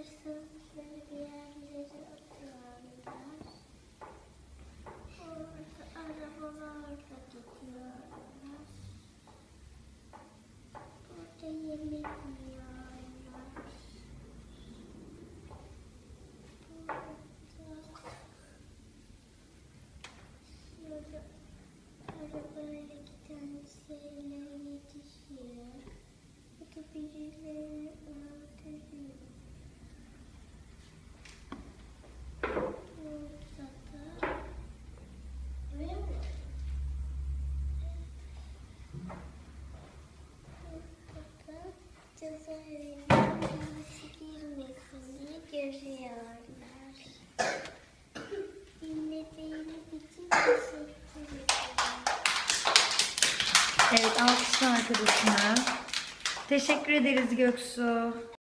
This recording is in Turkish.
Christus, wenn wir birisi girmesini görüyorlar. Dinlediğiniz teşekkür. Evet alkışla arkadaşına. Teşekkür ederiz Göksu.